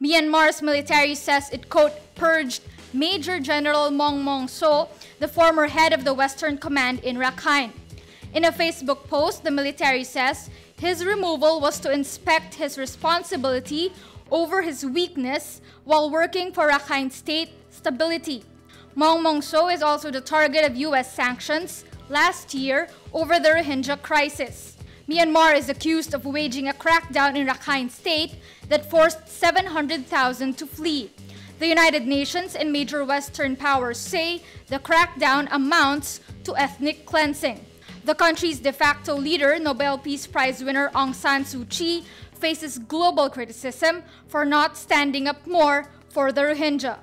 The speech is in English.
Myanmar's military says it, quote, purged Major General Maung Maung Soe, the former head of the Western Command in Rakhine. In a Facebook post, the military says his removal was to inspect his responsibility over his weakness while working for Rakhine state stability. Maung Maung Soe is also the target of US sanctions last year over the Rohingya crisis. Myanmar is accused of waging a crackdown in Rakhine state that forced 700,000 to flee. The United Nations and major Western powers say the crackdown amounts to ethnic cleansing. The country's de facto leader, Nobel Peace Prize winner Aung San Suu Kyi, faces global criticism for not standing up more for the Rohingya.